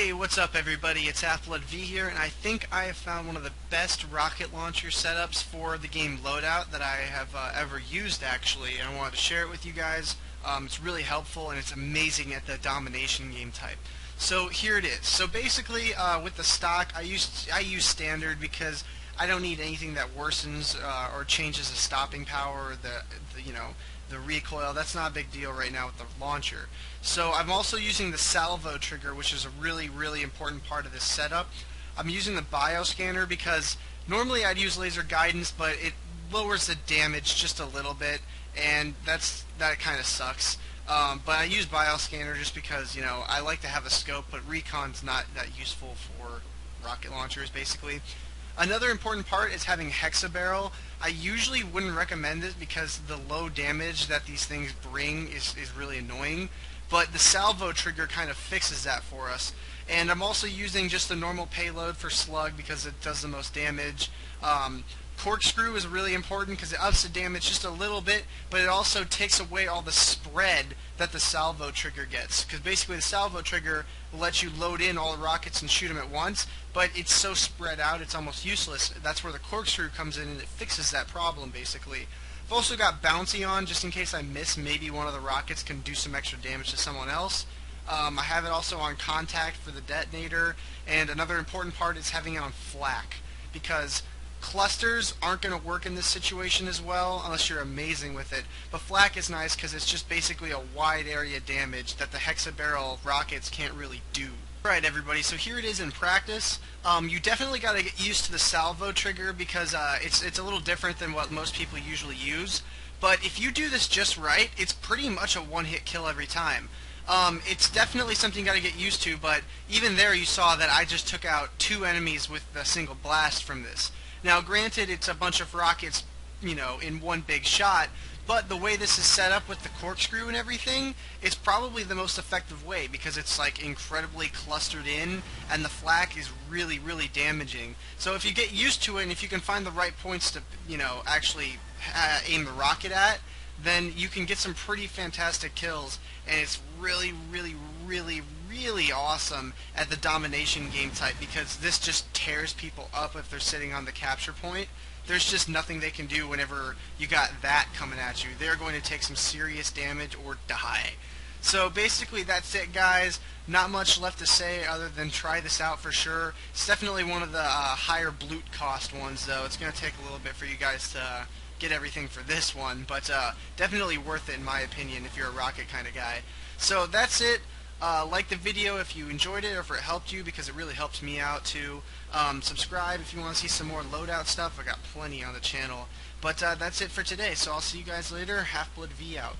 Hey, what's up everybody? It's Half-Blood V here, and I think I have found one of the best rocket launcher setups for the game Loadout that I have uh, ever used actually, and I wanted to share it with you guys. Um, it's really helpful, and it's amazing at the domination game type. So here it is. So basically, uh, with the stock, I use I use standard because I don't need anything that worsens uh, or changes the stopping power, the, the you know the recoil. That's not a big deal right now with the launcher. So I'm also using the salvo trigger, which is a really really important part of this setup. I'm using the bioscanner because normally I'd use laser guidance, but it lowers the damage just a little bit, and that's that kind of sucks. Um, but I use Bioscanner just because, you know, I like to have a scope, but Recon's not that useful for rocket launchers, basically. Another important part is having Hexabarrel. I usually wouldn't recommend it because the low damage that these things bring is, is really annoying, but the salvo trigger kind of fixes that for us. And I'm also using just the normal payload for Slug because it does the most damage. Um, Corkscrew is really important because it ups the damage just a little bit, but it also takes away all the spread that the salvo trigger gets. Because basically the salvo trigger will let you load in all the rockets and shoot them at once, but it's so spread out it's almost useless. That's where the corkscrew comes in and it fixes that problem basically. I've also got bouncy on just in case I miss maybe one of the rockets can do some extra damage to someone else. Um, I have it also on contact for the detonator, and another important part is having it on flak because Clusters aren't going to work in this situation as well unless you're amazing with it. But flak is nice because it's just basically a wide area damage that the hexabarrel rockets can't really do. Alright everybody, so here it is in practice. Um, you definitely got to get used to the salvo trigger because uh, it's, it's a little different than what most people usually use. But if you do this just right, it's pretty much a one-hit kill every time. Um, it's definitely something you got to get used to, but even there you saw that I just took out two enemies with a single blast from this. Now, granted, it's a bunch of rockets, you know, in one big shot, but the way this is set up with the corkscrew and everything, it's probably the most effective way because it's like incredibly clustered in and the flak is really, really damaging. So if you get used to it and if you can find the right points to, you know, actually uh, aim the rocket at, then you can get some pretty fantastic kills and it's really, really, really, really awesome at the domination game type because this just tears people up if they're sitting on the capture point. There's just nothing they can do whenever you got that coming at you. They're going to take some serious damage or die. So basically that's it guys. Not much left to say other than try this out for sure. It's definitely one of the uh, higher blute cost ones though. It's going to take a little bit for you guys to get everything for this one, but uh, definitely worth it in my opinion if you're a rocket kind of guy. So that's it. Uh, like the video if you enjoyed it or if it helped you because it really helps me out too. Um, subscribe if you want to see some more loadout stuff. I got plenty on the channel. But uh, that's it for today. So I'll see you guys later. Half Blood V out.